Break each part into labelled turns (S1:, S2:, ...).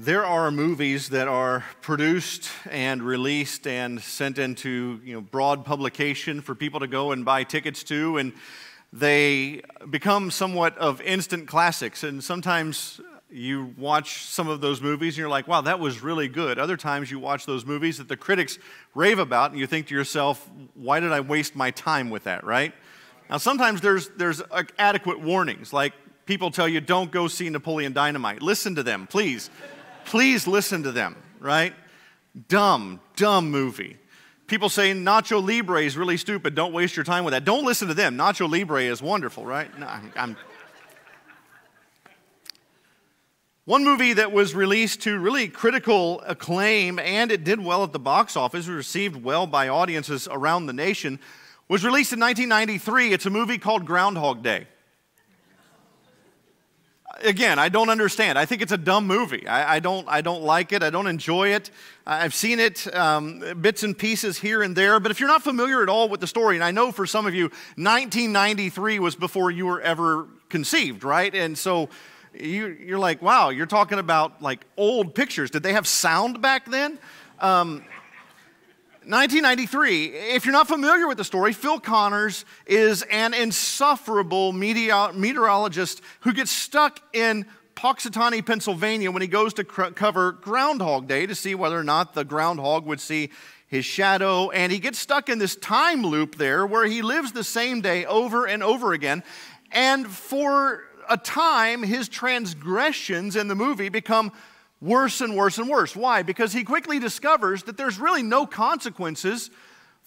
S1: There are movies that are produced and released and sent into you know, broad publication for people to go and buy tickets to, and they become somewhat of instant classics. And sometimes you watch some of those movies and you're like, wow, that was really good. Other times you watch those movies that the critics rave about and you think to yourself, why did I waste my time with that, right? Now, sometimes there's, there's adequate warnings, like people tell you, don't go see Napoleon Dynamite. Listen to them, please. Please listen to them, right? Dumb, dumb movie. People say Nacho Libre is really stupid. Don't waste your time with that. Don't listen to them. Nacho Libre is wonderful, right? No, I'm, One movie that was released to really critical acclaim and it did well at the box office, received well by audiences around the nation, was released in 1993. It's a movie called Groundhog Day again, I don't understand. I think it's a dumb movie. I, I, don't, I don't like it. I don't enjoy it. I've seen it um, bits and pieces here and there. But if you're not familiar at all with the story, and I know for some of you, 1993 was before you were ever conceived, right? And so you, you're like, wow, you're talking about like old pictures. Did they have sound back then? Um, 1993, if you're not familiar with the story, Phil Connors is an insufferable meteorologist who gets stuck in Punxsutawney, Pennsylvania when he goes to cover Groundhog Day to see whether or not the groundhog would see his shadow. And he gets stuck in this time loop there where he lives the same day over and over again. And for a time, his transgressions in the movie become worse and worse and worse. Why? Because he quickly discovers that there's really no consequences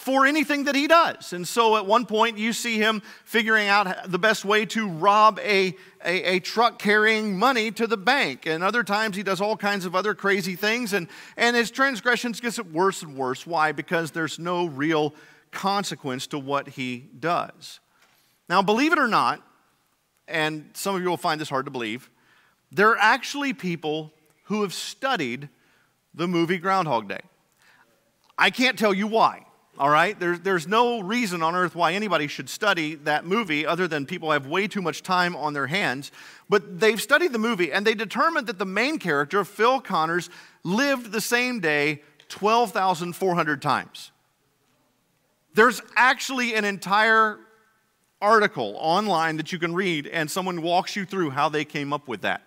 S1: for anything that he does. And so at one point, you see him figuring out the best way to rob a, a, a, truck carrying money to the bank. And other times, he does all kinds of other crazy things. And, and his transgressions gets worse and worse. Why? Because there's no real consequence to what he does. Now, believe it or not, and some of you will find this hard to believe, there are actually people who have studied the movie Groundhog Day. I can't tell you why, all right? There's, there's no reason on earth why anybody should study that movie other than people have way too much time on their hands. But they've studied the movie and they determined that the main character, Phil Connors, lived the same day 12,400 times. There's actually an entire article online that you can read, and someone walks you through how they came up with that.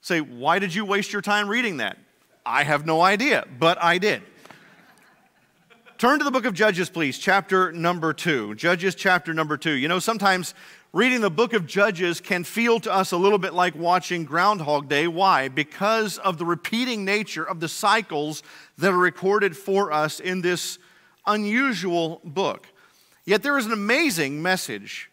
S1: Say, why did you waste your time reading that? I have no idea, but I did. Turn to the book of Judges, please, chapter number two. Judges, chapter number two. You know, sometimes reading the book of Judges can feel to us a little bit like watching Groundhog Day. Why? Because of the repeating nature of the cycles that are recorded for us in this unusual book. Yet there is an amazing message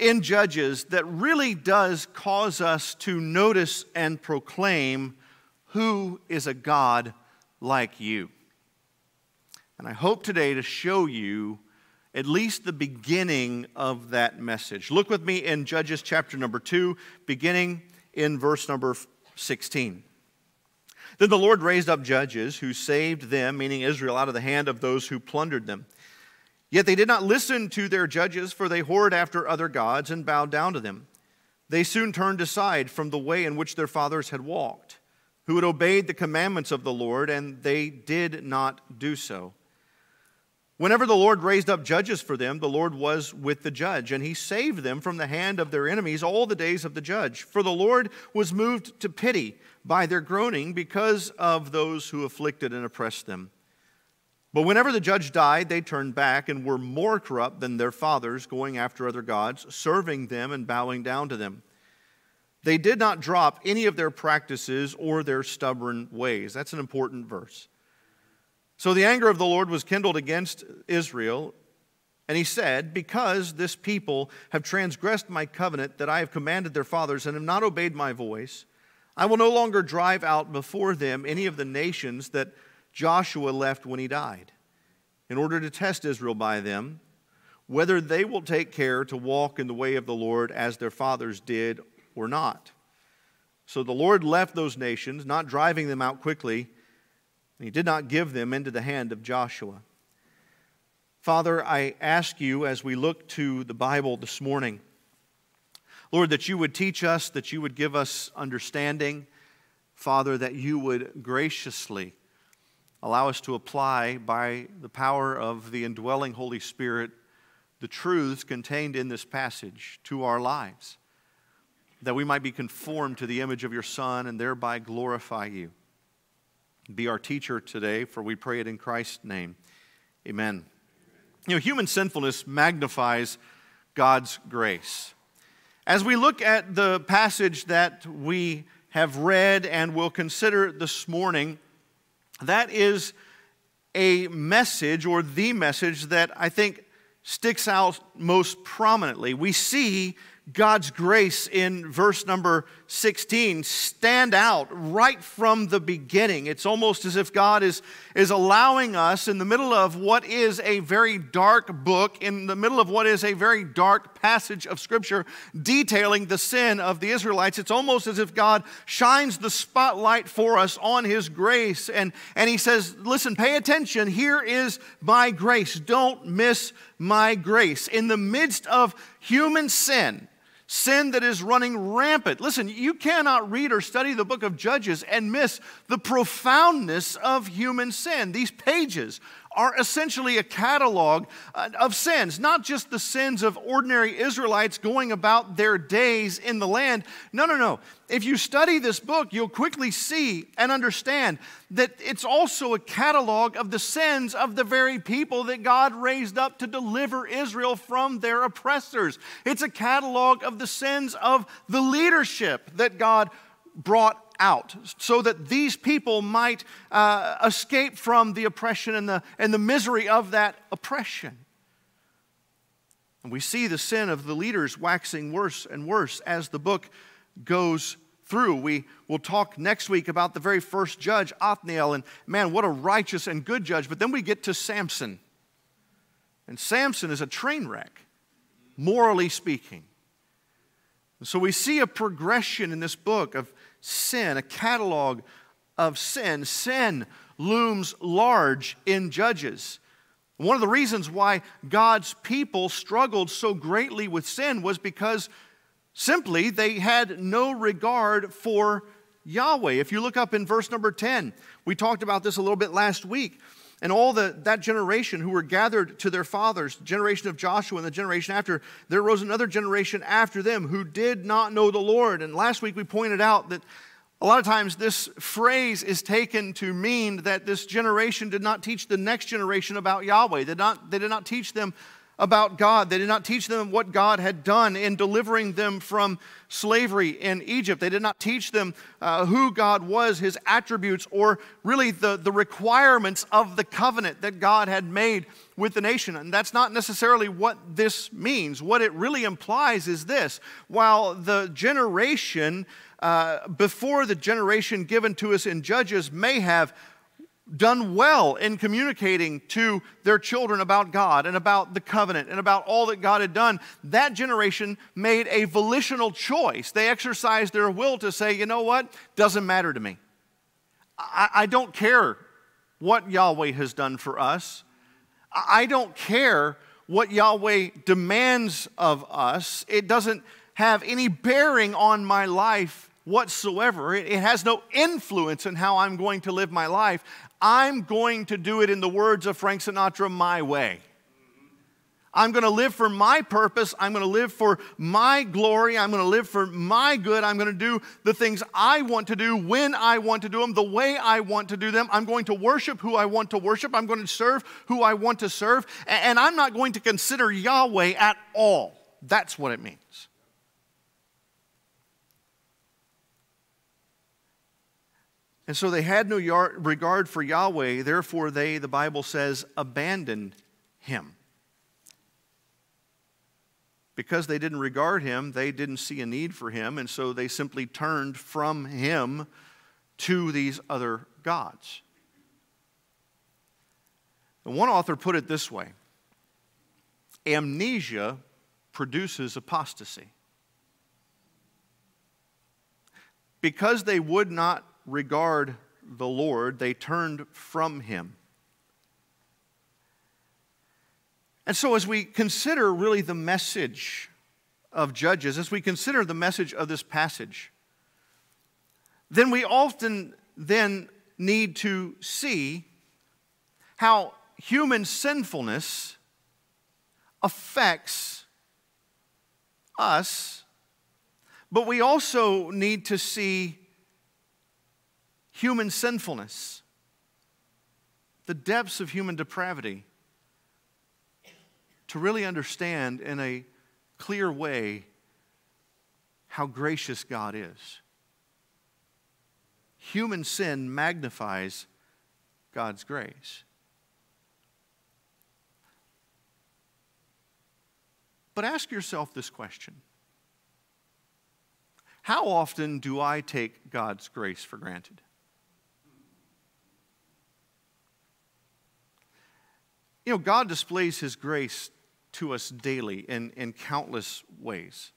S1: in Judges that really does cause us to notice and proclaim who is a God like you. And I hope today to show you at least the beginning of that message. Look with me in Judges chapter number 2, beginning in verse number 16. Then the Lord raised up judges who saved them, meaning Israel, out of the hand of those who plundered them. Yet they did not listen to their judges, for they whored after other gods and bowed down to them. They soon turned aside from the way in which their fathers had walked, who had obeyed the commandments of the Lord, and they did not do so. Whenever the Lord raised up judges for them, the Lord was with the judge, and he saved them from the hand of their enemies all the days of the judge. For the Lord was moved to pity by their groaning because of those who afflicted and oppressed them. But whenever the judge died, they turned back and were more corrupt than their fathers, going after other gods, serving them and bowing down to them. They did not drop any of their practices or their stubborn ways. That's an important verse. So the anger of the Lord was kindled against Israel, and he said, Because this people have transgressed my covenant that I have commanded their fathers and have not obeyed my voice, I will no longer drive out before them any of the nations that Joshua left when he died, in order to test Israel by them, whether they will take care to walk in the way of the Lord as their fathers did or not. So the Lord left those nations, not driving them out quickly, and he did not give them into the hand of Joshua. Father, I ask you as we look to the Bible this morning, Lord, that you would teach us, that you would give us understanding Father, that you would graciously allow us to apply by the power of the indwelling Holy Spirit the truths contained in this passage to our lives, that we might be conformed to the image of your Son and thereby glorify you. Be our teacher today, for we pray it in Christ's name. Amen. You know, human sinfulness magnifies God's grace. As we look at the passage that we have read and will consider this morning, that is a message or the message that I think sticks out most prominently. We see God's grace in verse number 16 stand out right from the beginning. It's almost as if God is, is allowing us in the middle of what is a very dark book, in the middle of what is a very dark passage of Scripture, detailing the sin of the Israelites. It's almost as if God shines the spotlight for us on His grace. And, and He says, Listen, pay attention. Here is my grace. Don't miss my grace. In the midst of human sin, sin that is running rampant. Listen, you cannot read or study the book of Judges and miss the profoundness of human sin. These pages are essentially a catalog uh, of sins, not just the sins of ordinary Israelites going about their days in the land. No, no, no. If you study this book, you'll quickly see and understand that it's also a catalog of the sins of the very people that God raised up to deliver Israel from their oppressors. It's a catalog of the sins of the leadership that God brought out so that these people might uh, escape from the oppression and the, and the misery of that oppression. And we see the sin of the leaders waxing worse and worse as the book goes through. We will talk next week about the very first judge, Othniel, and man, what a righteous and good judge. But then we get to Samson. And Samson is a train wreck, morally speaking. So we see a progression in this book of sin, a catalog of sin. Sin looms large in Judges. One of the reasons why God's people struggled so greatly with sin was because simply they had no regard for Yahweh. If you look up in verse number 10, we talked about this a little bit last week. And all the, that generation who were gathered to their fathers, generation of Joshua and the generation after, there rose another generation after them who did not know the Lord. And last week we pointed out that a lot of times this phrase is taken to mean that this generation did not teach the next generation about Yahweh. They did not, they did not teach them about God. They did not teach them what God had done in delivering them from slavery in Egypt. They did not teach them uh, who God was, his attributes, or really the, the requirements of the covenant that God had made with the nation. And that's not necessarily what this means. What it really implies is this while the generation uh, before the generation given to us in Judges may have done well in communicating to their children about God and about the covenant and about all that God had done, that generation made a volitional choice. They exercised their will to say, you know what? Doesn't matter to me. I, I don't care what Yahweh has done for us. I don't care what Yahweh demands of us. It doesn't have any bearing on my life whatsoever. It, has no influence in how I'm going to live my life. I'm going to do it in the words of Frank Sinatra, my way. I'm going to live for my purpose. I'm going to live for my glory. I'm going to live for my good. I'm going to do the things I want to do when I want to do them, the way I want to do them. I'm going to worship who I want to worship. I'm going to serve who I want to serve. And I'm not going to consider Yahweh at all. That's what it means. And so they had no regard for Yahweh, therefore, they, the Bible says, abandoned him. Because they didn't regard him, they didn't see a need for him, and so they simply turned from him to these other gods. And one author put it this way amnesia produces apostasy. Because they would not regard the Lord, they turned from him. And so, as we consider really the message of Judges, as we consider the message of this passage, then we often then need to see how human sinfulness affects us, but we also need to see human sinfulness, the depths of human depravity, to really understand in a clear way how gracious God is. Human sin magnifies God's grace. But ask yourself this question How often do I take God's grace for granted? You know, God displays His grace to us daily in, in countless ways.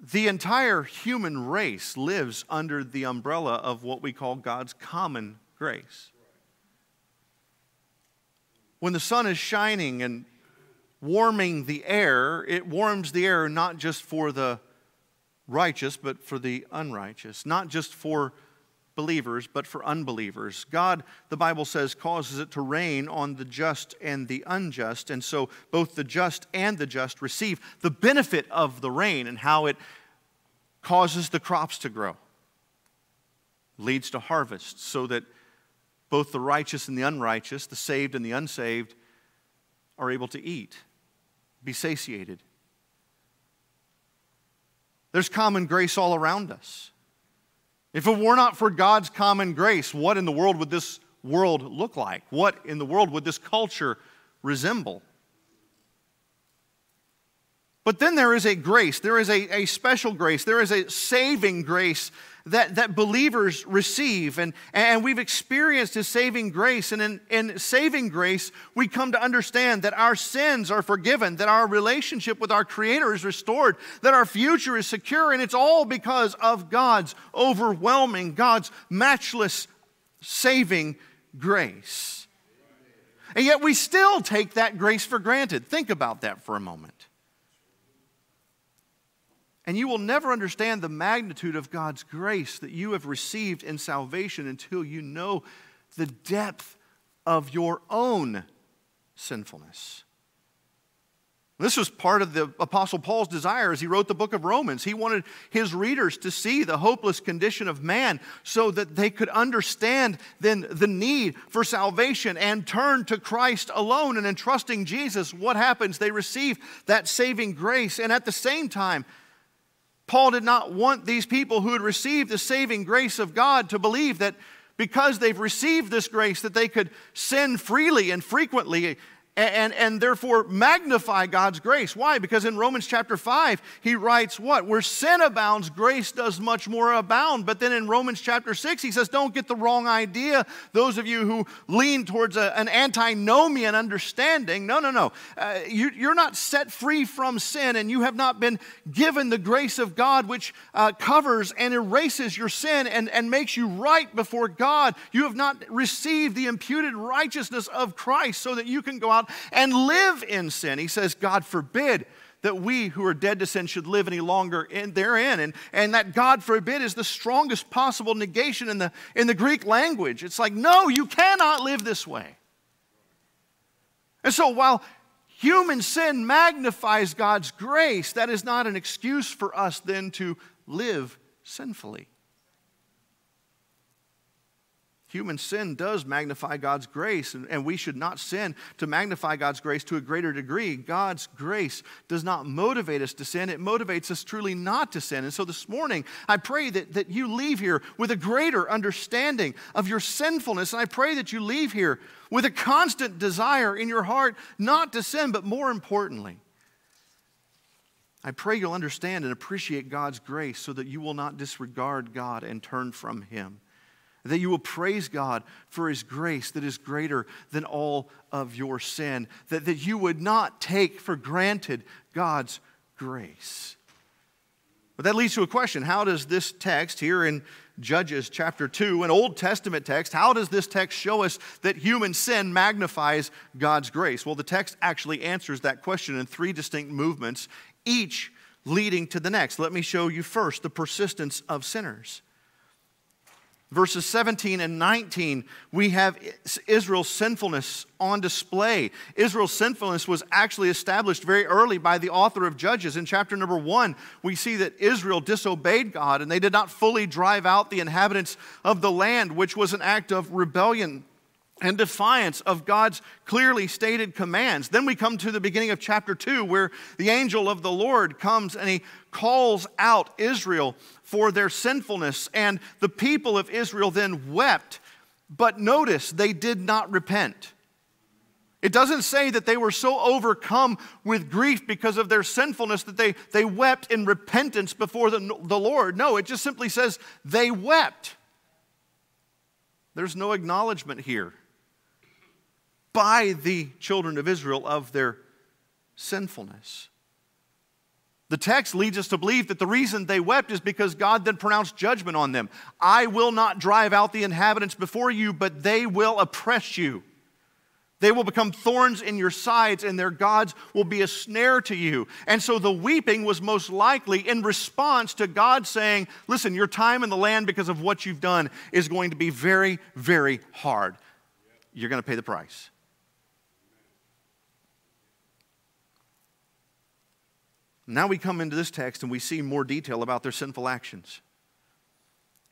S1: The entire human race lives under the umbrella of what we call God's common grace. When the sun is shining and warming the air, it warms the air not just for the righteous, but for the unrighteous, not just for believers, but for unbelievers. God, the Bible says, causes it to rain on the just and the unjust. And so both the just and the just receive the benefit of the rain and how it causes the crops to grow, leads to harvest, so that both the righteous and the unrighteous, the saved and the unsaved, are able to eat, be satiated. There's common grace all around us. If it were not for God's common grace, what in the world would this world look like? What in the world would this culture resemble? But then there is a grace, there is a, a special grace, there is a saving grace that, that believers receive. And, and we've experienced His saving grace. And in, in saving grace, we come to understand that our sins are forgiven, that our relationship with our Creator is restored, that our future is secure. And it's all because of God's overwhelming, God's matchless saving grace. And yet we still take that grace for granted. Think about that for a moment. And you will never understand the magnitude of God's grace that you have received in salvation until you know the depth of your own sinfulness. This was part of the Apostle Paul's desire as he wrote the book of Romans. He wanted his readers to see the hopeless condition of man so that they could understand then the need for salvation and turn to Christ alone. And in trusting Jesus, what happens? They receive that saving grace. And at the same time, Paul did not want these people who had received the saving grace of God to believe that because they've received this grace that they could sin freely and frequently and, and therefore magnify God's grace. Why? Because in Romans chapter 5, he writes what? Where sin abounds, grace does much more abound. But then in Romans chapter 6, he says, Don't get the wrong idea. Those of you who lean towards a, an antinomian understanding, no, no, no. Uh, you, you're not set free from sin, and you have not been given the grace of God, which uh, covers and erases your sin and, and makes you right before God. You have not received the imputed righteousness of Christ so that you can go out out and live in sin. He says, God forbid that we who are dead to sin should live any longer in, therein. And, and that God forbid is the strongest possible negation in the, in the Greek language. It's like, no, you cannot live this way. And so while human sin magnifies God's grace, that is not an excuse for us then to live sinfully. Human sin does magnify God's grace, and, and, we should not sin to magnify God's grace to a greater degree. God's grace does not motivate us to sin, it motivates us truly not to sin. And so this morning, I pray that, that you leave here with a greater understanding of your sinfulness, and I pray that you leave here with a constant desire in your heart not to sin, but more importantly, I pray you'll understand and appreciate God's grace so that you will not disregard God and turn from Him that you will praise God for His grace that is greater than all of your sin, that, that you would not take for granted God's grace. But that leads to a question How does this text here in Judges chapter 2, an Old Testament text, how does this text show us that human sin magnifies God's grace? Well, the text actually answers that question in three distinct movements, each leading to the next. Let me show you first the persistence of sinners. Verses 17 and 19, we have Israel's sinfulness on display. Israel's sinfulness was actually established very early by the author of Judges. In chapter number one, we see that Israel disobeyed God and they did not fully drive out the inhabitants of the land, which was an act of rebellion and defiance of God's clearly stated commands. Then we come to the beginning of chapter 2, where the angel of the Lord comes and he calls out Israel for their sinfulness. And the people of Israel then wept. But notice, they did not repent. It doesn't say that they were so overcome with grief because of their sinfulness that they, they wept in repentance before the, the Lord. No, it just simply says they wept. There's no acknowledgement here by the children of Israel of their sinfulness. The text leads us to believe that the reason they wept is because God then pronounced judgment on them. I will not drive out the inhabitants before you, but they will oppress you. They will become thorns in your sides, and their gods will be a snare to you. And so the weeping was most likely in response to God saying, Listen, your time in the land because of what you've done is going to be very, very hard. You're going to pay the price. Now we come into this text and we see more detail about their sinful actions.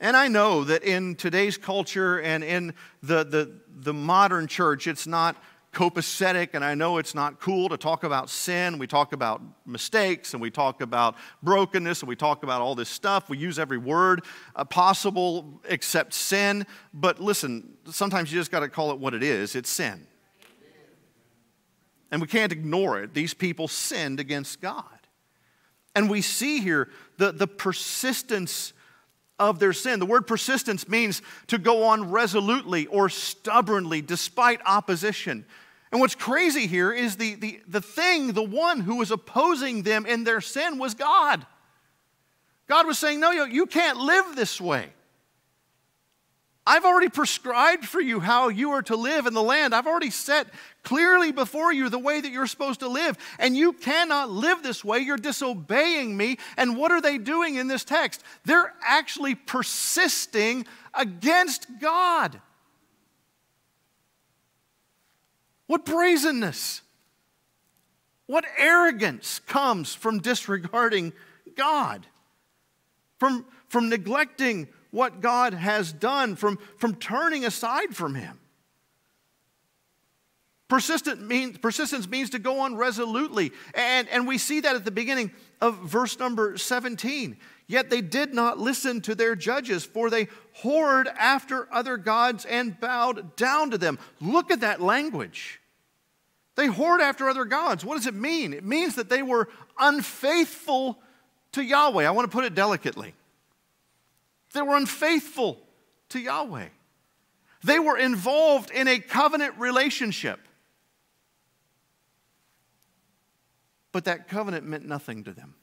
S1: And I know that in today's culture and in the, the, the modern church, it's not copacetic, and I know it's not cool to talk about sin. We talk about mistakes, and we talk about brokenness, and we talk about all this stuff. We use every word uh, possible except sin. But listen, sometimes you just got to call it what it is it's sin. And we can't ignore it. These people sinned against God. And we see here the, the persistence of their sin. The word persistence means to go on resolutely or stubbornly despite opposition. And what's crazy here is the, the, the thing, the one who was opposing them in their sin was God. God was saying, No, you you can't live this way. I've already prescribed for you how you are to live in the land. I've already set clearly before you the way that you're supposed to live. And you cannot live this way. You're disobeying me. And what are they doing in this text? They're actually persisting against God. What brazenness, what arrogance comes from disregarding God, from, from neglecting what God has done, from, from turning aside from Him. Persistent means, persistence means to go on resolutely. And, and we see that at the beginning of verse number 17. Yet they did not listen to their judges, for they whored after other gods and bowed down to them. Look at that language. They whored after other gods. What does it mean? It means that they were unfaithful to Yahweh. I want to put it delicately. They were unfaithful to Yahweh. They were involved in a covenant relationship. But that covenant meant nothing to them.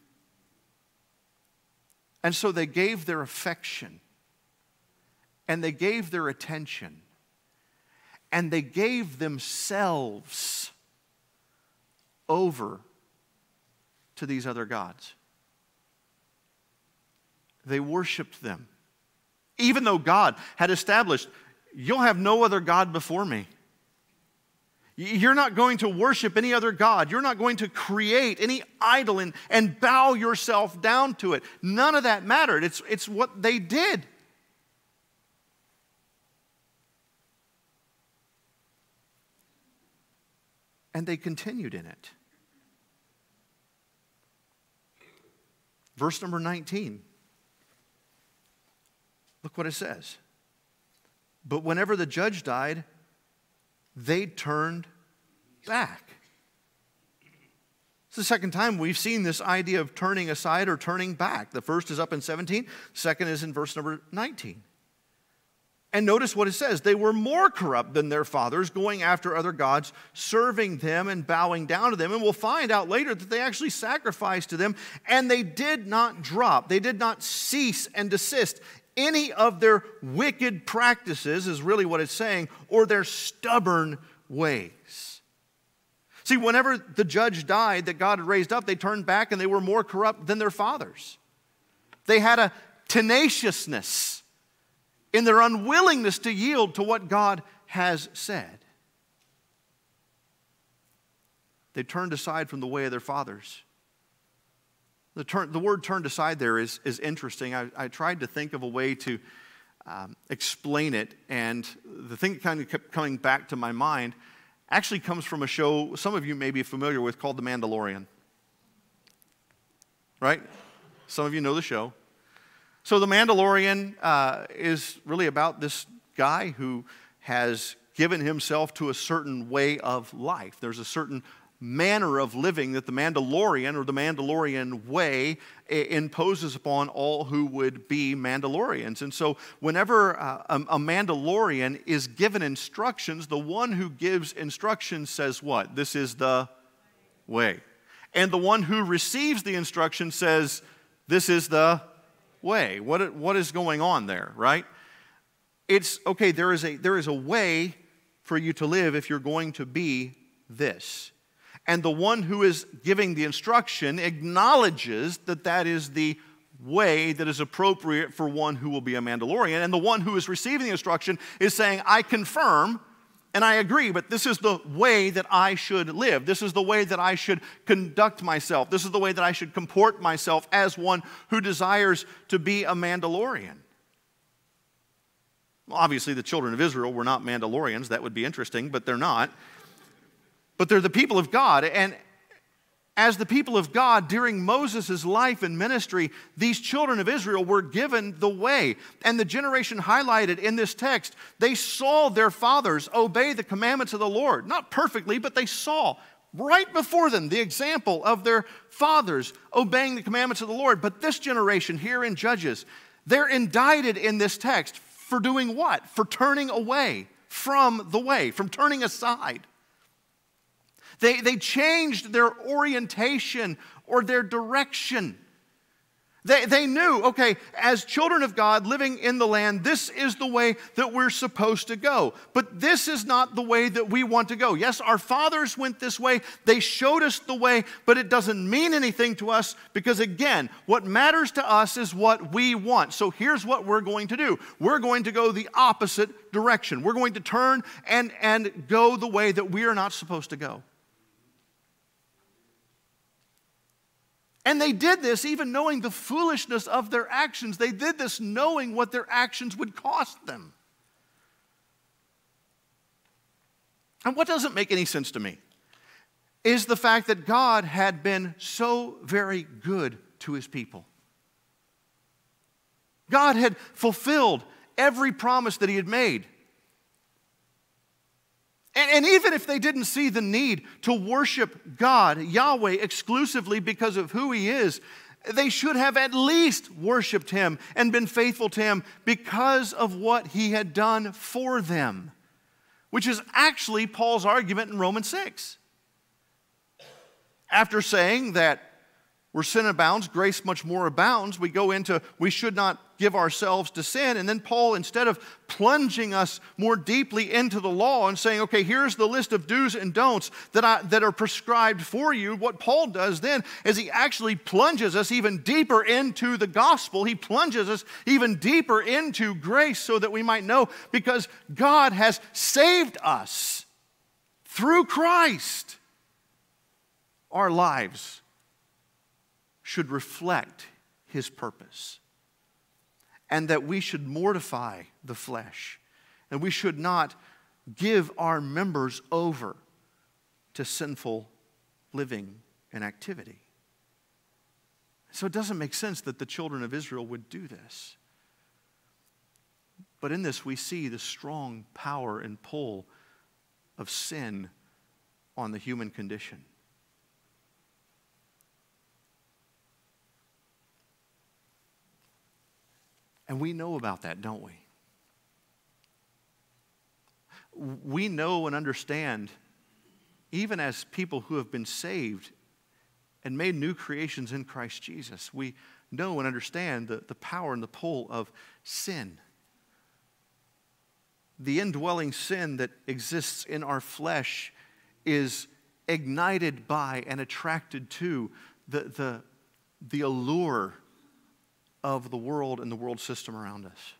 S1: And so they gave their affection and they gave their attention and they gave themselves over to these other gods. They worshiped them even though God had established, you'll have no other God before me. You're not going to worship any other God. You're not going to create any idol and, and bow yourself down to it. None of that mattered. It's, it's what they did. And they continued in it. Verse number 19. Look what it says. But whenever the judge died, they turned back. It's the second time we've seen this idea of turning aside or turning back. The first is up in 17, second is in verse number 19. And notice what it says they were more corrupt than their fathers, going after other gods, serving them and bowing down to them. And we'll find out later that they actually sacrificed to them, and they did not drop, they did not cease and desist any of their wicked practices, is really what it's saying, or their stubborn ways. See, whenever the judge died that God had raised up, they turned back and they were more corrupt than their fathers. They had a tenaciousness in their unwillingness to yield to what God has said. They turned aside from the way of their fathers. The, the word turned aside there is, is interesting. I, I tried to think of a way to um, explain it, and the thing that kind of kept coming back to my mind actually comes from a show some of you may be familiar with called The Mandalorian. Right? Some of you know the show. So, The Mandalorian uh, is really about this guy who has given himself to a certain way of life. There's a certain manner of living that the Mandalorian or the Mandalorian way imposes upon all who would be Mandalorians. And so, whenever uh, a Mandalorian is given instructions, the one who gives instructions says, What? This is the way. And the one who receives the instruction says, This is the way. What, what is going on there, right? It's okay, there is, a, there is a way for you to live if you're going to be this and the one who is giving the instruction acknowledges that that is the way that is appropriate for one who will be a Mandalorian. And the one who is receiving the instruction is saying, I confirm and I agree, but this is the way that I should live. This is the way that I should conduct myself. This is the way that I should comport myself as one who desires to be a Mandalorian. Well, obviously, the children of Israel were not Mandalorians. That would be interesting, but they're not but they're the people of God. And as the people of God during Moses' life and ministry, these children of Israel were given the way. And the generation highlighted in this text, they saw their fathers obey the commandments of the Lord. Not perfectly, but they saw right before them the example of their fathers obeying the commandments of the Lord. But this generation here in Judges, they're indicted in this text for doing what? For turning away from the way, from turning aside. They, they changed their orientation or their direction. They, they knew, okay, as children of God living in the land, this is the way that we're supposed to go. But this is not the way that we want to go. Yes, our fathers went this way, they showed us the way, but it doesn't mean anything to us because, again, what matters to us is what we want. So here's what we're going to do we're going to go the opposite direction. We're going to turn and, and go the way that we are not supposed to go. And they did this even knowing the foolishness of their actions. They did this knowing what their actions would cost them. And what doesn't make any sense to me is the fact that God had been so very good to his people. God had fulfilled every promise that he had made. And, and, even if they didn't see the need to worship God, Yahweh, exclusively because of who He is, they should have at least worshiped Him and been faithful to Him because of what He had done for them, which is actually Paul's argument in Romans 6. After saying that where sin abounds, grace much more abounds. We go into, we should not give ourselves to sin. And then Paul, instead of plunging us more deeply into the law and saying, okay, here's the list of do's and don'ts that, I, that are prescribed for you, what Paul does then is he actually plunges us even deeper into the gospel. He plunges us even deeper into grace so that we might know because God has saved us through Christ. Our lives should reflect his purpose. And that we should mortify the flesh. And we should not give our members over to sinful living and activity. So it doesn't make sense that the children of Israel would do this. But in this, we see the strong power and pull of sin on the human condition. And we know about that, don't we? We know and understand, even as people who have been saved and made new creations in Christ Jesus, we know and understand the, the power and the pull of sin. The indwelling sin that exists in our flesh is ignited by and attracted to the, the, the allure of the world and the world system around us.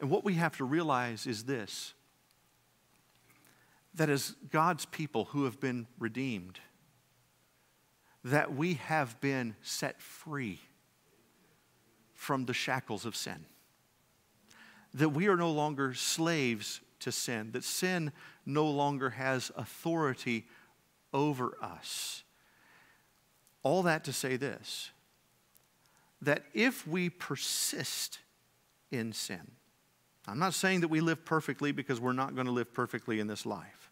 S1: And what we have to realize is this that as God's people who have been redeemed, that we have been set free from the shackles of sin. That we are no longer slaves to sin, that sin no longer has authority over us. All that to say this that if we persist in sin, I'm not saying that we live perfectly because we're not going to live perfectly in this life.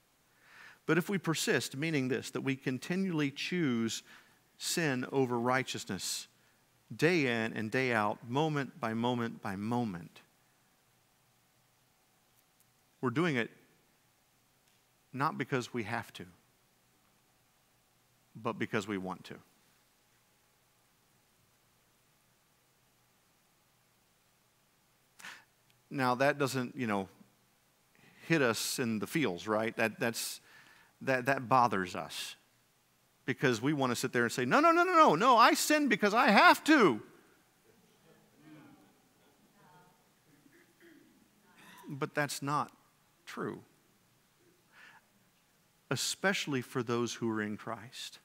S1: But if we persist, meaning this, that we continually choose sin over righteousness, day in and day out, moment by moment by moment, we're doing it not because we have to, but because we want to. Now, that doesn't, you know, hit us in the feels, right? That, that's, that, that bothers us because we want to sit there and say, no, no, no, no, no, no, I sin because I have to. But that's not true, especially for those who are in Christ.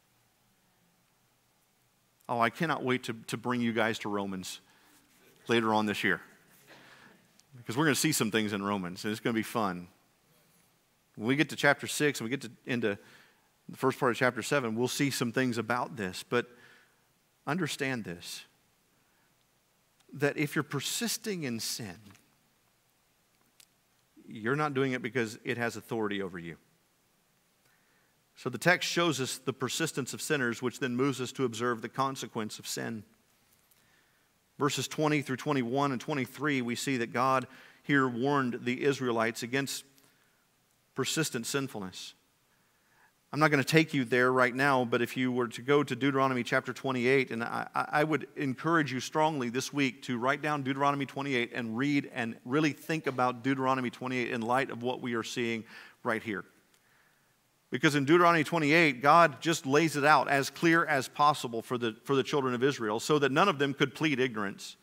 S1: Oh, I cannot wait to, to bring you guys to Romans later on this year because we're going to see some things in Romans, and it's going to be fun. When we get to chapter 6 and we get to, into the first part of chapter 7, we'll see some things about this. But understand this that if you're persisting in sin, you're not doing it because it has authority over you. So the text shows us the persistence of sinners, which then moves us to observe the consequence of sin. Verses 20 through 21 and 23, we see that God here warned the Israelites against persistent sinfulness. I'm not going to take you there right now, but if you were to go to Deuteronomy chapter 28, and I, I, would encourage you strongly this week to write down Deuteronomy 28 and read and really think about Deuteronomy 28 in light of what we are seeing right here. Because in Deuteronomy 28, God just lays it out as clear as possible for the, for the children of Israel so that none of them could plead ignorance.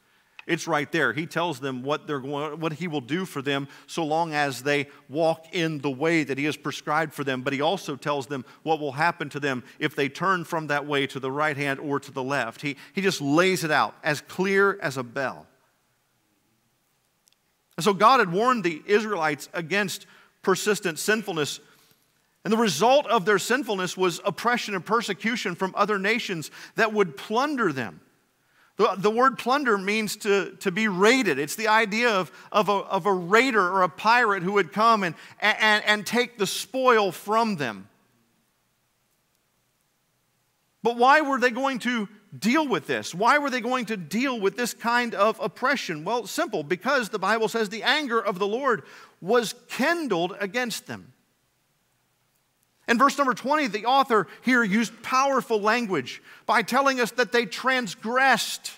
S1: It's right there. He tells them what, they're going, what he will do for them so long as they walk in the way that he has prescribed for them. But he also tells them what will happen to them if they turn from that way to the right hand or to the left. He, he just lays it out as clear as a bell. And so God had warned the Israelites against persistent sinfulness and the result of their sinfulness was oppression and persecution from other nations that would plunder them. The, the word plunder means to, to be raided. It's the idea of, of, a, of a raider or a pirate who would come and, and, and take the spoil from them. But why were they going to deal with this? Why were they going to deal with this kind of oppression? Well, simple, because the Bible says the anger of the Lord was kindled against them. In verse number 20, the author here used powerful language by telling us that they transgressed.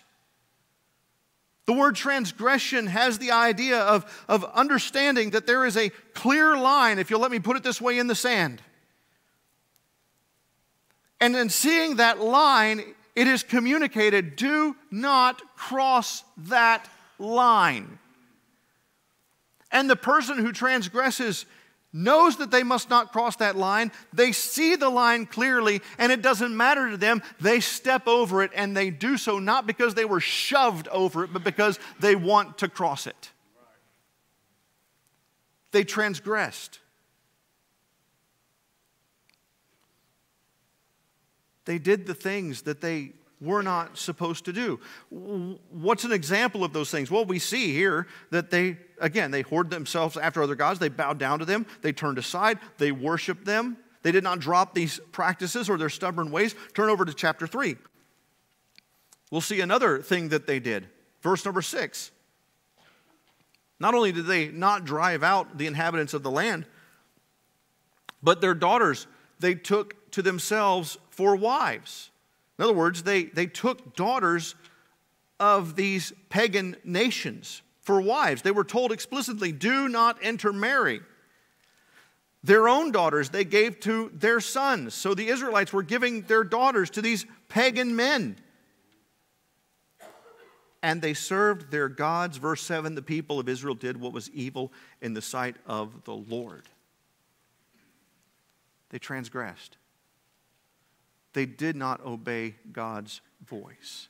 S1: The word transgression has the idea of, of understanding that there is a clear line, if you'll let me put it this way, in the sand. And in seeing that line, it is communicated do not cross that line. And the person who transgresses knows that they must not cross that line. They see the line clearly, and it doesn't matter to them. They step over it, and they do so not because they were shoved over it, but because they want to cross it. They transgressed. They did the things that they we're not supposed to do. What's an example of those things? Well, we see here that they, again, they whored themselves after other gods, they bowed down to them, they turned aside, they worshiped them. They did not drop these practices or their stubborn ways. Turn over to chapter 3. We'll see another thing that they did. Verse number 6. Not only did they not drive out the inhabitants of the land, but their daughters they took to themselves for wives. In other words, they, they took daughters of these pagan nations for wives. They were told explicitly, do not intermarry. Their own daughters they gave to their sons. So the Israelites were giving their daughters to these pagan men. and they served their gods. Verse 7 the people of Israel did what was evil in the sight of the Lord. They transgressed, they did not obey God's voice.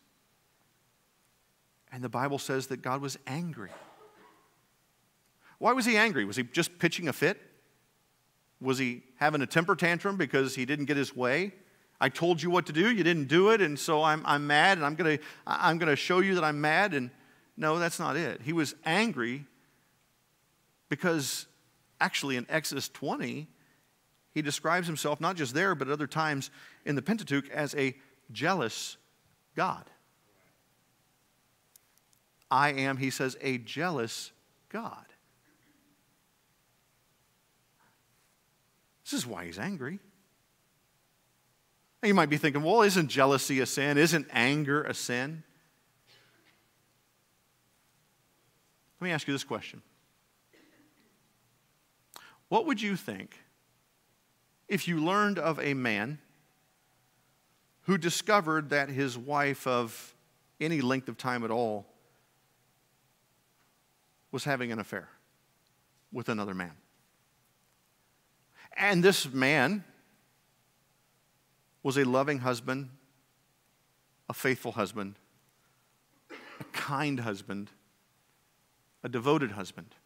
S1: And the Bible says that God was angry. Why was he angry? Was he just pitching a fit? Was he having a temper tantrum because he didn't get his way? I told you what to do, you didn't do it, and so I'm, I'm mad, and I'm going to I'm going to show you that I'm mad. And no, that's not it. He was angry because actually in Exodus 20, he describes himself not just there, but at other times in the Pentateuch as a jealous God. I am, he says, a jealous God. This is why he's angry. you might be thinking, well, isn't jealousy a sin? Isn't anger a sin? Let me ask you this question What would you think if you learned of a man who discovered that his wife of any length of time at all was having an affair with another man? And this man was a loving husband, a faithful husband, a kind husband, a devoted husband.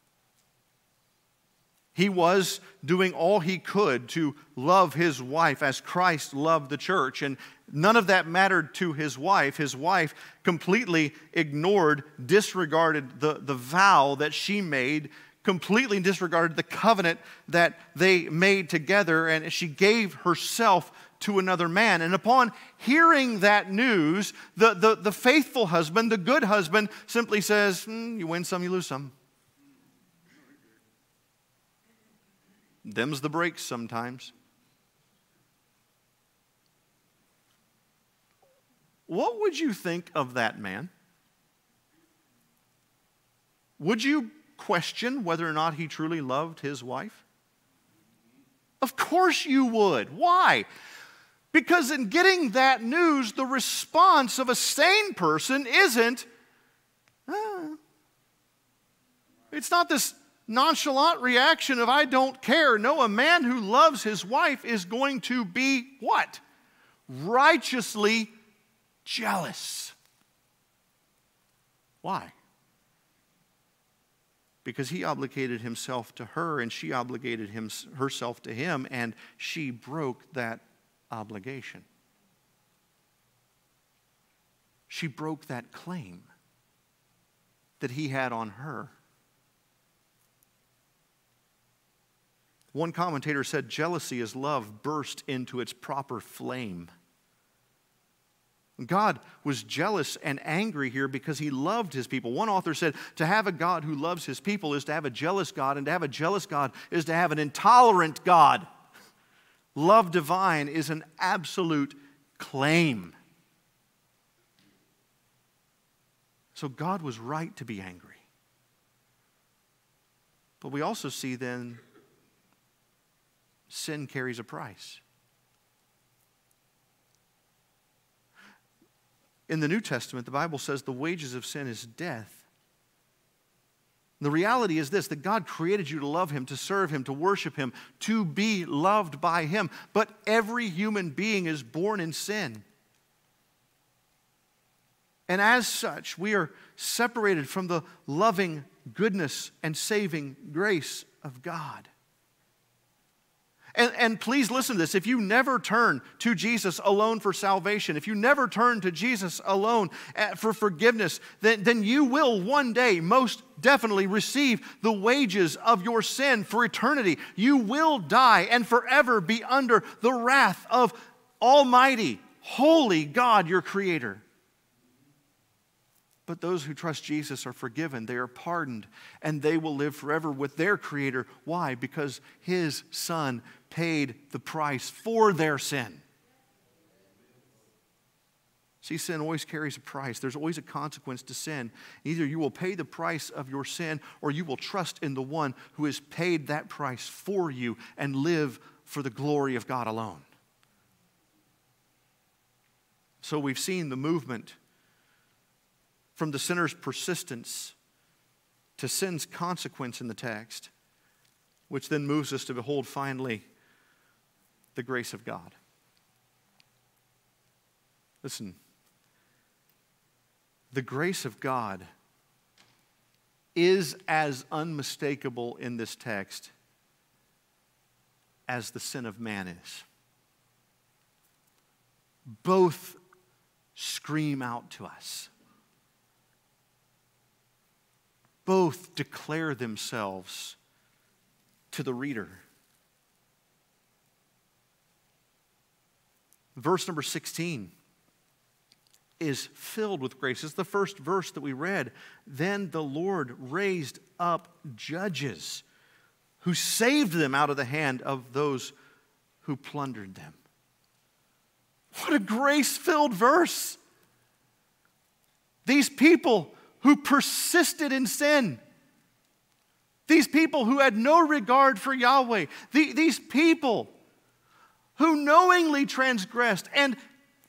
S1: He was doing all he could to love his wife as Christ loved the church. And none of that mattered to his wife. His wife completely ignored, disregarded the, the vow that she made completely disregarded the covenant that they made together, and she gave herself to another man. And upon hearing that news, the, the, the faithful husband, the good husband, simply says, mm, You win some, you lose some. Them's the breaks sometimes. What would you think of that man? Would you question whether or not he truly loved his wife? Of course you would. Why? Because in getting that news, the response of a sane person isn't, ah. it's not this nonchalant reaction of, I don't care. No, a man who loves his wife is going to be what? Righteously jealous. Why? because he obligated himself to her and she obligated him, herself to him, and she broke that obligation. She broke that claim that he had on her. One commentator said jealousy is love burst into its proper flame. God was jealous and angry here because he loved his people. One author said to have a God who loves his people is to have a jealous God, and to have a jealous God is to have an intolerant God. Love divine is an absolute claim. So God was right to be angry. But we also see then sin carries a price. in the New Testament, the Bible says the wages of sin is death. The reality is this that God created you to love Him, to serve Him, to worship Him, to be loved by Him. But every human being is born in sin. And as such, we are separated from the loving goodness and saving grace of God. And, and please listen to this. If you never turn to Jesus alone for salvation, if you never turn to Jesus alone eh, for forgiveness, then, then you will one day most definitely receive the wages of your sin for eternity. You will die and forever be under the wrath of Almighty, holy God, your Creator. But those who trust Jesus are forgiven, they are pardoned, and they will live forever with their Creator. Why? Because His Son paid the price for their sin. See, sin always carries a price. There's always a consequence to sin. Either you will pay the price of your sin or you will trust in the one who has paid that price for you and live for the glory of God alone. So we've seen the movement from the sinner's persistence to sin's consequence in the text, which then moves us to behold finally the grace of God. Listen, the grace of God is as unmistakable in this text as the sin of man is. Both scream out to us. Both declare themselves to the reader. Verse number 16 is filled with grace. It's the first verse that we read. Then the Lord raised up judges who saved them out of the hand of those who plundered them. What a grace filled verse. These people who persisted in sin, these people who had no regard for Yahweh, these people who knowingly transgressed and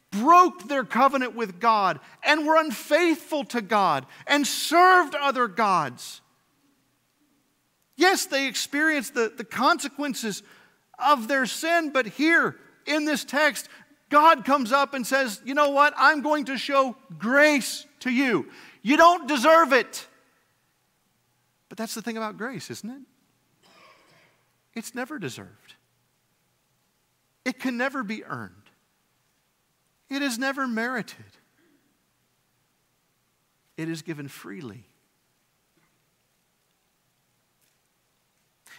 S1: broke their covenant with God and were unfaithful to God and served other gods. Yes, they experienced the, the consequences of their sin, but here in this text, God comes up and says, You know what? I'm going to show grace to you. You don't deserve it. But that's the thing about grace, isn't it? It's never deserved, it can never be earned, it is never merited. It is given freely.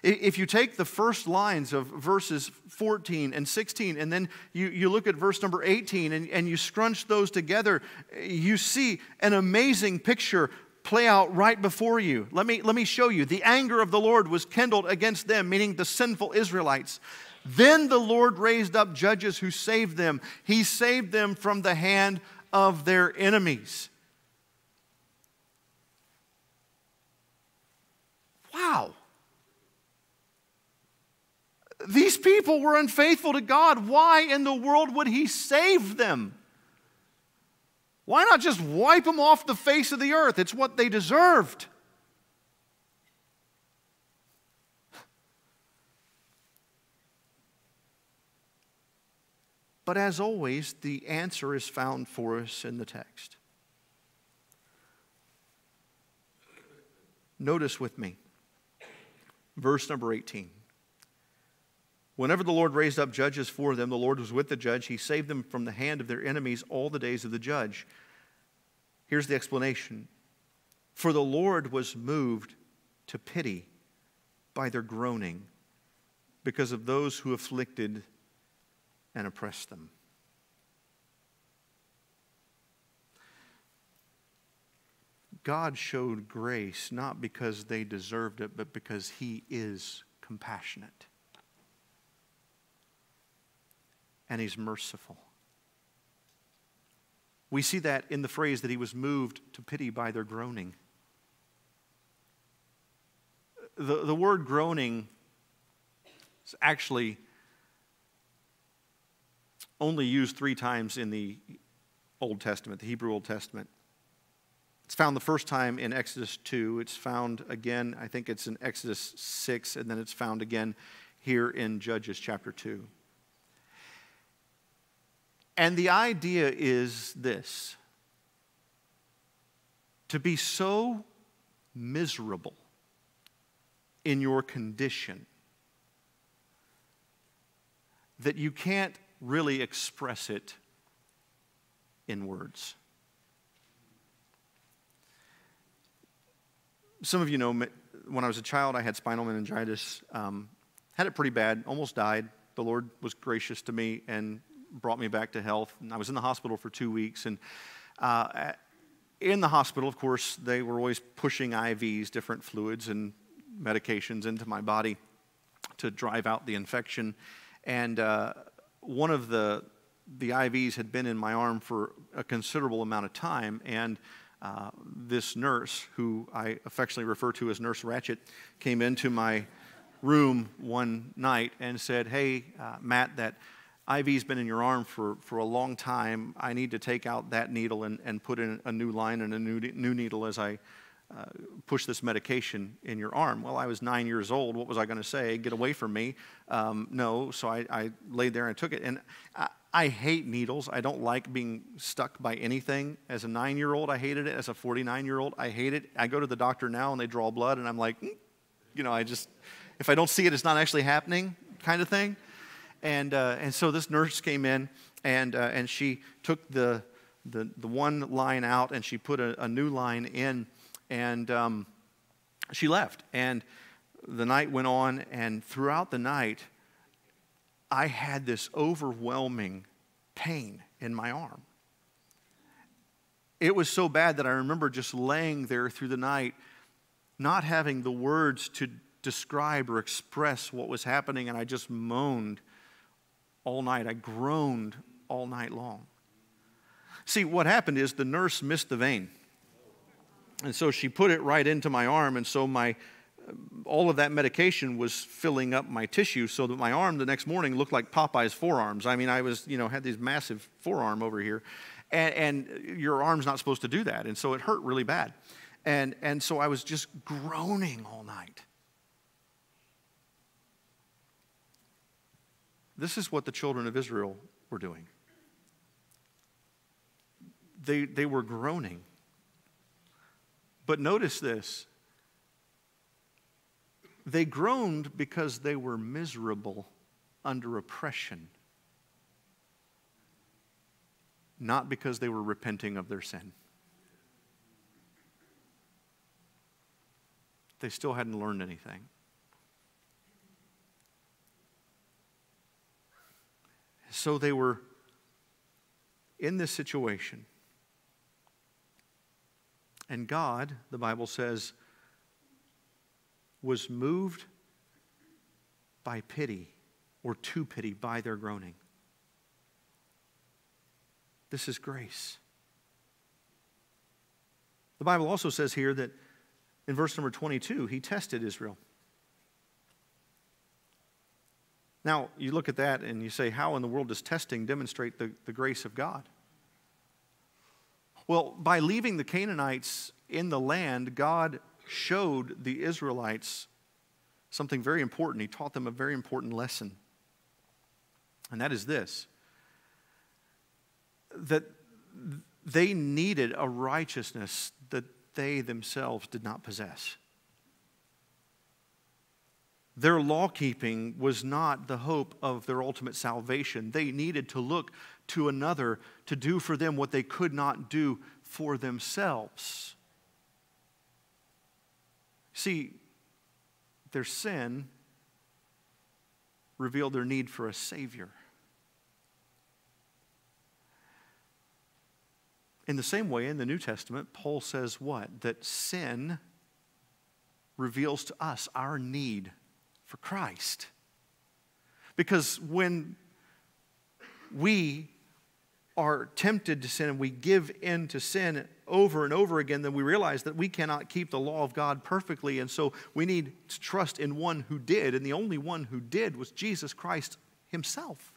S1: If you take the first lines of verses 14 and 16, and then you, you look at verse number 18 and, and you scrunch those together, you see an amazing picture play out right before you. Let me, let me show you. The anger of the Lord was kindled against them, meaning the sinful Israelites. Then the Lord raised up judges who saved them. He saved them from the hand of their enemies. Wow. These people were unfaithful to God. Why in the world would He save them? Why not just wipe them off the face of the earth? It's what they deserved. But as always, the answer is found for us in the text. Notice with me, verse number 18. Whenever the Lord raised up judges for them, the Lord was with the judge. He saved them from the hand of their enemies all the days of the judge. Here's the explanation For the Lord was moved to pity by their groaning because of those who afflicted and oppressed them. God showed grace not because they deserved it, but because He is compassionate and he's merciful. We see that in the phrase that he was moved to pity by their groaning. The, the word groaning is actually only used three times in the Old Testament, the Hebrew Old Testament. It's found the first time in Exodus 2. It's found again, I think it's in Exodus 6, and then it's found again here in Judges chapter 2. And the idea is this to be so miserable in your condition that you can't really express it in words. Some of you know when I was a child, I had spinal meningitis. Um, had it pretty bad, almost died. The Lord was gracious to me and brought me back to health. And I was in the hospital for two weeks. And uh, in the hospital, of course, they were always pushing IVs, different fluids and medications into my body to drive out the infection. And uh, one of the, the IVs had been in my arm for a considerable amount of time. And uh, this nurse, who I affectionately refer to as Nurse Ratched, came into my room one night and said, Hey, uh, Matt, that IV's been in your arm for, for a long time. I need to take out that needle and, and put in a new line and a new, new needle as I uh, push this medication in your arm. Well, I was nine years old. What was I going to say? Get away from me. Um, no, so I, I, laid there and took it. And I, I, hate needles. I don't like being stuck by anything. As a nine year old, I hated it. As a 49 year old, I hate it. I go to the doctor now and they draw blood, and I'm like, mm, you know, I just, if I don't see it, it's not actually happening, kind of thing. And, uh, and so this nurse came in and, uh, and she took the, the, the one line out and she put a, a new line in and um, she left. And the night went on, and throughout the night, I had this overwhelming pain in my arm. It was so bad that I remember just laying there through the night, not having the words to describe or express what was happening, and I just moaned all night. I groaned all night long. See, what happened is the nurse missed the vein. And so she put it right into my arm, and so my all of that medication was filling up my tissue so that my arm the next morning looked like Popeye's forearms. I mean, I was, you know, had this massive forearm over here. And, and, your arm's not supposed to do that. And so it hurt really bad. And, and so I was just groaning all night. This is what the children of Israel were doing. They, they were groaning. But notice this they groaned because they were miserable under oppression, not because they were repenting of their sin. They still hadn't learned anything. So they were in this situation. And God, the Bible says, was moved by pity or to pity by their groaning. This is grace. The Bible also says here that in verse number 22, he tested Israel. Now, you look at that and you say, how in the world does testing demonstrate the, the grace of God? Well, by leaving the Canaanites in the land, God showed the Israelites something very important. He taught them a very important lesson. And that is this that they needed a righteousness that they themselves did not possess. Their law keeping was not the hope of their ultimate salvation. They needed to look to another to do for them what they could not do for themselves. See, their sin revealed their need for a Savior. In the same way, in the New Testament, Paul says what? That sin reveals to us our need for Christ. Because when we are tempted to sin and we give in to sin over and over again, then we realize that we cannot keep the law of God perfectly. And so we need to trust in one who did. And the only one who did was Jesus Christ himself.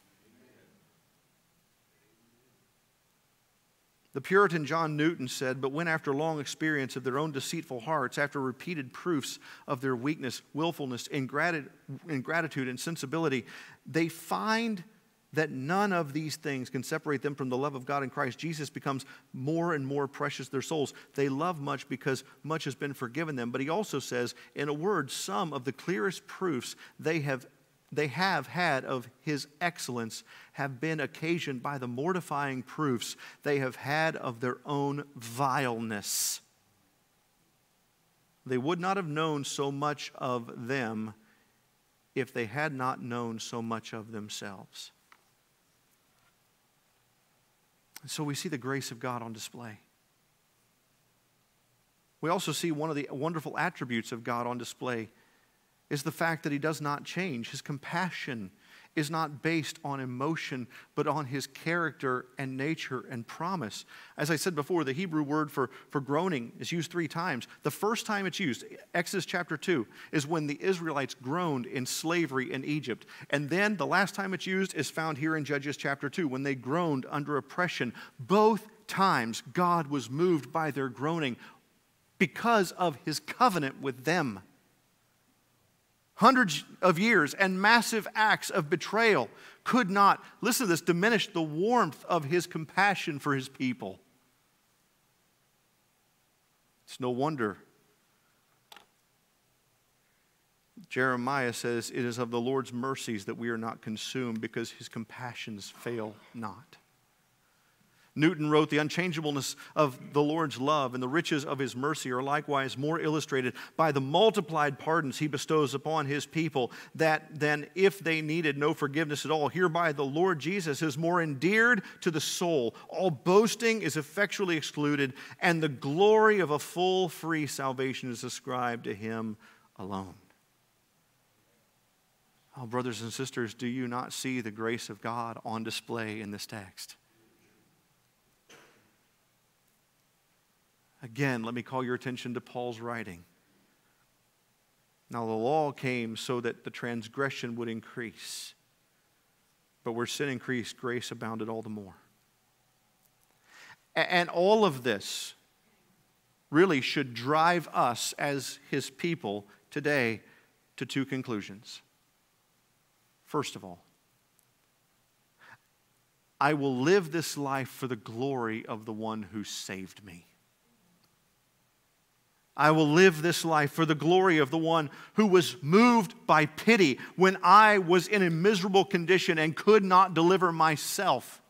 S1: The Puritan John Newton said, But when after long experience of their own deceitful hearts, after repeated proofs of their weakness, willfulness, ingratitude, and sensibility, they find that none of these things can separate them from the love of God in Christ Jesus becomes more and more precious to their souls. They love much because much has been forgiven them. But he also says, in a word, some of the clearest proofs they have they have had of his excellence have been occasioned by the mortifying proofs they have had of their own vileness. They would not have known so much of them if they had not known so much of themselves. so we see the grace of God on display. We also see one of the wonderful attributes of God on display is the fact that he does not change. His compassion is not based on emotion, but on his character and nature and promise. As I said before, the Hebrew word for, for groaning is used three times. The first time it's used, Exodus chapter 2, is when the Israelites groaned in slavery in Egypt. And then the last time it's used is found here in Judges chapter 2, when they groaned under oppression. Both times, God was moved by their groaning because of his covenant with them hundreds of years and massive acts of betrayal could not, listen to this, diminish the warmth of his compassion for his people. It's no wonder. Jeremiah says, It is of the Lord's mercies that we are not consumed because his compassions fail not. Newton wrote, The unchangeableness of the Lord's love and the riches of his mercy are likewise more illustrated by the multiplied pardons he bestows upon his people that than if they needed no forgiveness at all. Hereby the Lord Jesus is more endeared to the soul. All boasting is effectually excluded, and the glory of a full, free salvation is ascribed to him alone. Oh, brothers and sisters, do you not see the grace of God on display in this text? Again, let me call your attention to Paul's writing. Now, the law came so that the transgression would increase. But where sin increased, grace abounded all the more. And all of this really should drive us as his people today to two conclusions. First of all, I will live this life for the glory of the one who saved me. I will live this life for the glory of the one who was moved by pity when I was in a miserable condition and could not deliver myself.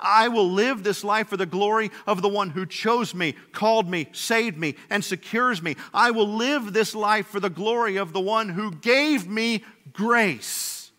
S1: I will live this life for the glory of the one who chose me, called me, saved me, and secures me. I will live this life for the glory of the one who gave me grace.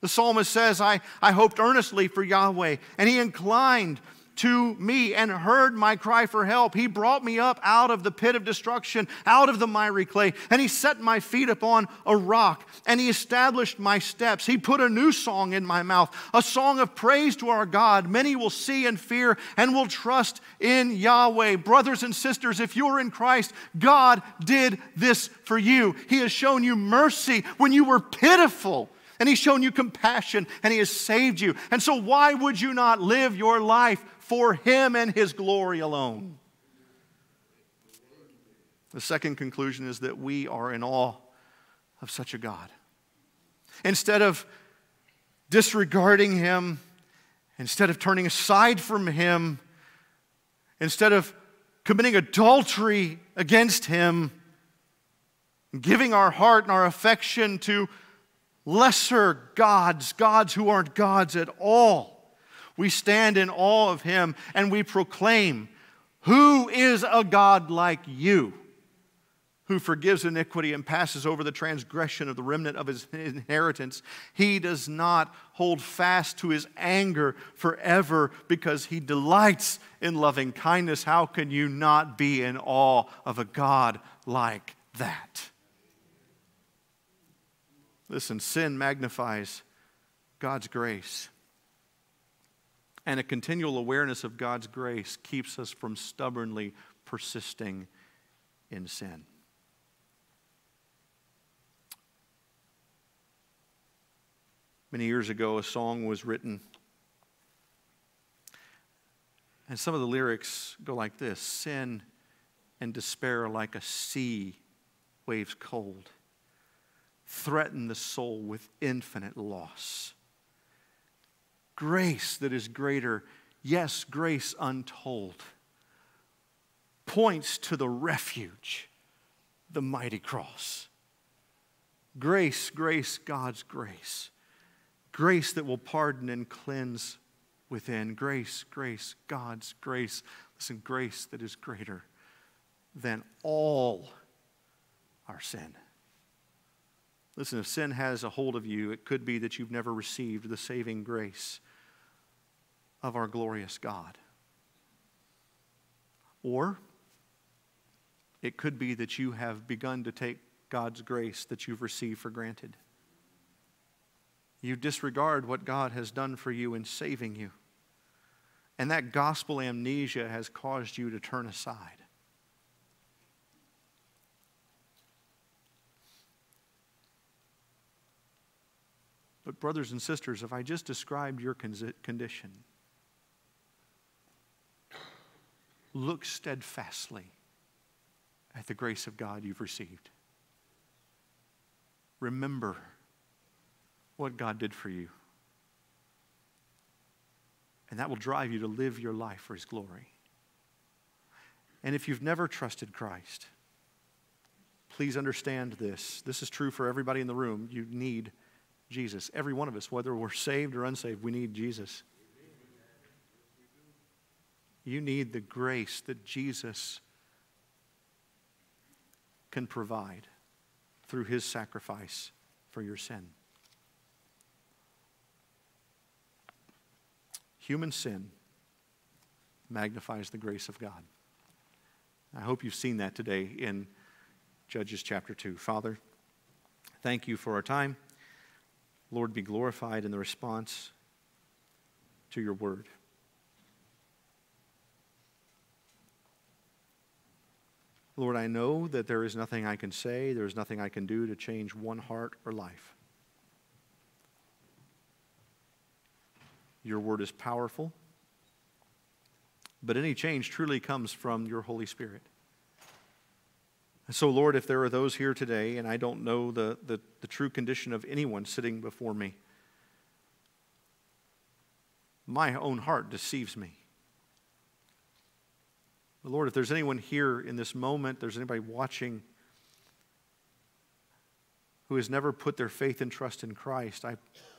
S1: The psalmist says, I, I hoped earnestly for Yahweh, and he inclined to me and heard my cry for help. He brought me up out of the pit of destruction, out of the miry clay, and He set my feet upon a rock, and He established my steps. He put a new song in my mouth, a song of praise to our God. Many will see and fear and will trust in Yahweh. Brothers and sisters, if you're in Christ, God did this for you. He has shown you mercy when you were pitiful. And he's shown you compassion and he has saved you. And so, why would you not live your life for Him and His glory alone. The second conclusion is that we are in awe of such a God. Instead of disregarding Him, instead of turning aside from Him, instead of committing adultery against Him, giving our heart and our affection to lesser gods, gods who aren't gods at all. We stand in awe of him and we proclaim, Who is a God like you? Who forgives iniquity and passes over the transgression of the remnant of his inheritance. He does not hold fast to his anger forever because he delights in loving kindness. How can you not be in awe of a God like that? Listen, sin magnifies God's grace. And a continual awareness of God's grace keeps us from stubbornly persisting in sin. Many years ago, a song was written. And some of the lyrics go like this Sin and despair, like a sea waves cold, threaten the soul with infinite loss grace that is greater, yes, grace untold, points to the refuge, the mighty cross. Grace, grace, God's grace. Grace that will pardon and cleanse within. Grace, grace, God's grace. Listen, grace that is greater than all our sin. Listen, if sin has a hold of you, it could be that you've never received the saving grace of our glorious God. Or it could be that you have begun to take God's grace that you've received for granted. You disregard what God has done for you in saving you. And that gospel amnesia has caused you to turn aside. But, brothers and sisters, if I just described your condition, look steadfastly at the grace of God you've received. Remember what God did for you. And that will drive you to live your life for His glory. And if you've never trusted Christ, please understand this. This is true for everybody in the room. You need Jesus. Every one of us, whether we're saved or unsaved, we need Jesus. You need the grace that Jesus can provide through his sacrifice for your sin. Human sin magnifies the grace of God. I hope you've seen that today in Judges chapter 2. Father, thank you for our time. Lord, be glorified in the response to your word. Lord, I know that there is nothing I can say, there is nothing I can do to change one heart or life. Your word is powerful, but any change truly comes from your Holy Spirit. So, Lord, if there are those here today, and I don't know the, the, the true condition of anyone sitting before me, my own heart deceives me. But Lord, if there's anyone here in this moment, there's anybody watching who has never put their faith and trust in Christ, I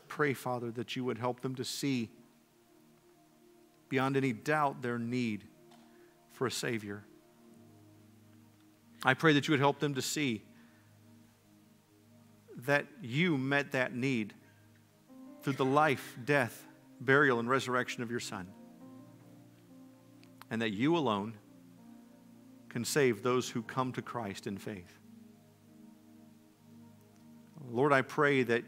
S1: pray, Father, that you would help them to see beyond any doubt their need for a Savior. I pray that you would help them to see that you met that need through the life, death, burial, and resurrection of your Son. And that you alone can save those who come to Christ in faith. Lord, I pray that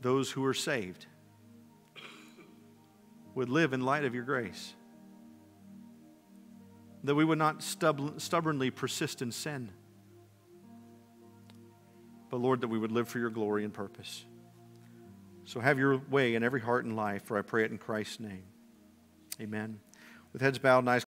S1: those who are saved would live in light of your grace that we would not stubbornly persist in sin, but Lord, that we would live for your glory and purpose. So have your way in every heart and life, for I pray it in Christ's name. Amen. With heads bowed and eyes